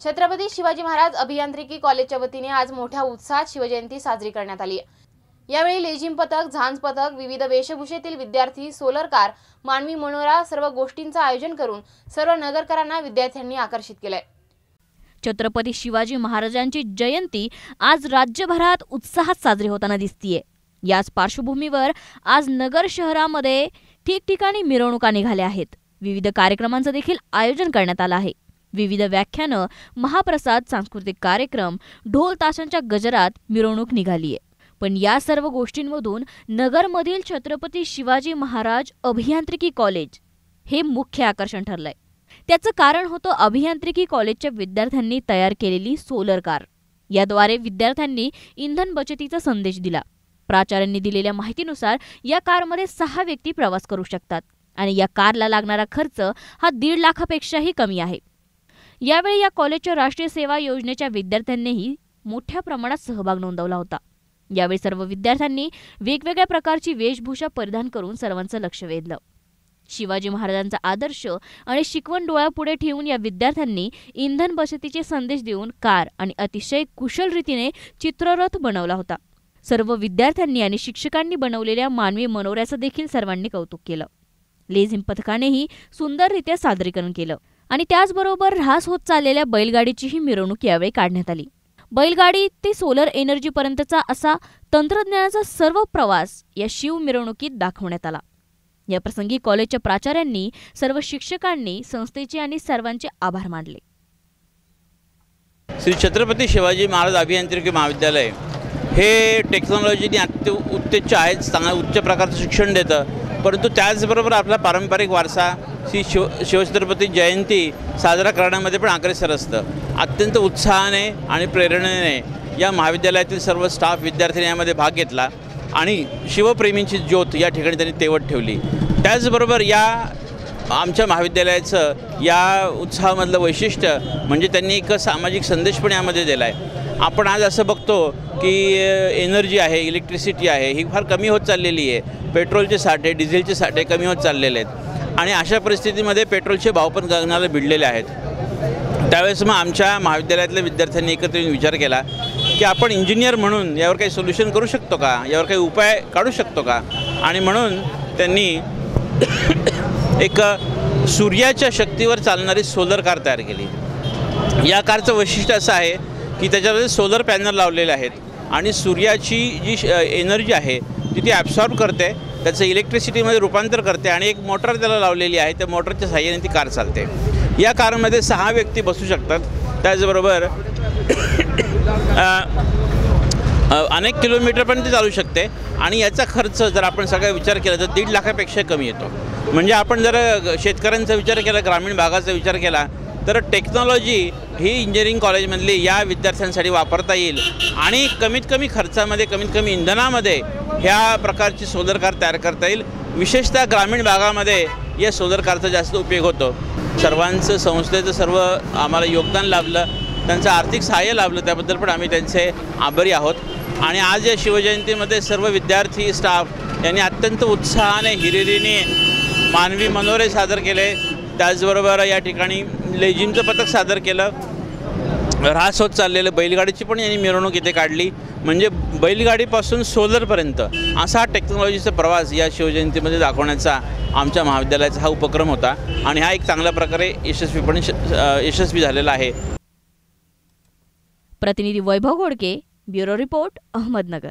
छत्रपती शिवाजी महाराज अभियांत्रिकी कॉलेजच्या वतीने आज मोठ्या उत्साहात शिवजयंती साजरी करण्यात आली यावेळी लेझिम पथक झांज पथक विविध वेशभूषेतील विद्यार्थी सोलर कार मानवी मनोरा सर्व गोष्टींचं आयोजन करून सर्व नगरकरांना विद्यार्थ्यांनी आकर्षित केलंय. छत्रपती शिवाजी महाराजांची जयंती आज राज्यभरात उत्साहात साजरी होताना दिसतीये. याच पार्श्वभूमीवर आज नगर शहरामध्ये ठिकठिकाणी मिरवणुका निघाल्या आहेत. विविध कार्यक्रमांचं देखील आयोजन करण्यात आलं आहे. विविध व्याख्यानं महाप्रसाद सांस्कृतिक कार्यक्रम ढोल ताशांच्या गजरात मिरवणूक निघालीये. पण या सर्व गोष्टींमधून नगरमधील छत्रपती शिवाजी महाराज अभियांत्रिकी कॉलेज हे मुख्य आकर्षण ठरलंय. त्याचं कारण होतं अभियांत्रिकी कॉलेजच्या विद्यार्थ्यांनी तयार केलेली सोलर कार. याद्वारे विद्यार्थ्यांनी इंधन बचतीचा संदेश दिला. प्राचार्यांनी दिलेल्या माहितीनुसार या कारमध्ये सहा व्यक्ती प्रवास करू शकतात आणि या कारला लागणारा खर्च हा दीड लाखापेक्षाही कमी आहे. यावेळी या कॉलेजच्या राष्ट्रीय सेवा योजनेच्या विद्यार्थ्यांनीही मोठ्या प्रमाणात सहभाग नोंदवला होता. यावेळी सर्व विद्यार्थ्यांनी वेगवेगळ्या प्रकारची वेशभूषा परिधान करून सर्वांचं लक्ष वेधलं. शिवाजी महाराजांचा आदर्श आणि शिकवण डोळ्यापुढे ठेवून या विद्यार्थ्यांनी इंधन बचतीचे संदेश देऊन कार आणि अतिशय कुशल रीतीने चित्ररथ बनवला होता. सर्व विद्यार्थ्यांनी आणि शिक्षकांनी बनवलेल्या मानवी मनोऱ्याचं देखील सर्वांनी कौतुक केलं. लेझिम पथकानेही सुंदररित्या सादरीकरण केलं. आणि त्याचबरोबर ऱ्हास होत चाललेल्या बैलगाडीचीही मिरवणूक यावेळी काढण्यात आली. बैलगाडी ते सोलर एनर्जीपर्यंतचा असा तंत्रज्ञानाचा सर्व प्रवास या शिव मिरवणुकीत दाखवण्यात आला. या प्रसंगी कॉलेजच्या प्राचार्यांनी सर्व शिक्षकांनी संस्थेचे आणि सर्वांचे आभार मानले. श्री छत्रपती शिवाजी महाराज अभियांत्रिकी महाविद्यालय हे टेक्नॉलॉजीने अत्य उत्तेज आहे चांगलं उच्च प्रकारचं शिक्षण देतं. परंतु त्याचबरोबर आपला पारंपरिक वारसा श्री शिव शिवछत्रपती जयंती साजरा करण्यामध्ये पण अग्रेसर असतं. अत्यंत उत्साहाने आणि प्रेरणेने या महाविद्यालयातील सर्व स्टाफ विद्यार्थ्यांनी यामध्ये भाग घेतला आणि शिवप्रेमींची ज्योत या ठिकाणी त्यांनी तेवत ठेवली. त्याचबरोबर या आमच्या महाविद्यालयाचं या उत्साहामधलं वैशिष्ट्य म्हणजे त्यांनी एक सामाजिक संदेश पण यामध्ये दिला आहे आपण आज असं बघतो की एनर्जी आहे इलेक्ट्रिसिटी आहे ही फार कमी होत चाललेली आहे. पेट्रोलचे साठे डिझेलचे साठे कमी होत चाललेले आहेत. आणि अशा परिस्थितीमध्ये पेट्रोलचे भाव पण गगनाला भिडलेले आहेत. त्यावेळेस मग आमच्या महाविद्यालयातल्या विद्यार्थ्यांनी एकत्र येऊन विचार केला की आपण इंजिनियर म्हणून यावर काही सोल्युशन करू शकतो का? यावर काही उपाय काढू शकतो का? आणि म्हणून त्यांनी एक सूर्याच्या शक्तीवर चालणारी सोलर कार तयार केली. या कारचं वैशिष्ट्य असं आहे की त्याच्यामध्ये सोलर पॅनल लावलेले आहेत. आणि सूर्याची जी एनर्जी आहे ती ती ॲब्सॉर्ब करते त्याचं इलेक्ट्रिसिटीमध्ये रूपांतर करते आणि एक मोटर त्याला लावलेली आहे त्या मोटरच्या साह्याने ती कार चालते. या कारमध्ये सहा व्यक्ती बसू शकतात. त्याचबरोबर अनेक किलोमीटरपर्यंत चालू शकते आणि याचा खर्च जर आपण सगळा विचार केला तर दीड लाखापेक्षा कमी येतो. म्हणजे आपण जर शेतकऱ्यांचा विचार केला ग्रामीण भागाचा विचार केला तर टेक्नॉलॉजी ही इंजिनिअरिंग कॉलेजमधली या विद्यार्थ्यांसाठी वापरता येईल. आणि कमीत कमी खर्चामध्ये कमीत कमी इंधनामध्ये ह्या प्रकारची सोलर कार तयार करता येईल. विशेषतः ग्रामीण भागामध्ये या सोलर कारचा जास्त उपयोग होतो. सर्वांचं संस्थेचं सर्व आम्हाला योगदान लाभलं. त्यांचं आर्थिक सहाय्य लाभलं. त्याबद्दल पण आम्ही त्यांचे आभारी आहोत. आणि आज या शिवजयंतीमध्ये सर्व विद्यार्थी स्टाफ यांनी अत्यंत उत्साहाने हिरिरीने मानवी मनोरे सादर केले. त्याचबरोबर या ठिकाणी लेझिमचं पथक सादर केलं. ऱ्हास होत चाललेलं. बैलगाडीची पण यांनी मिरवणूक इथे काढली. म्हणजे बैलगाडीपासून सोलरपर्यंत असा टेक्नॉलॉजीचा प्रवास या शिवजयंतीमध्ये दाखवण्याचा आमच्या महाविद्यालयाचा हा उपक्रम होता. आणि हा एक चांगल्या प्रकारे यशस्वीपणे यशस्वी झालेला आहे. प्रतिनिधी वैभव गोडके ब्युरो रिपोर्ट अहमदनगर.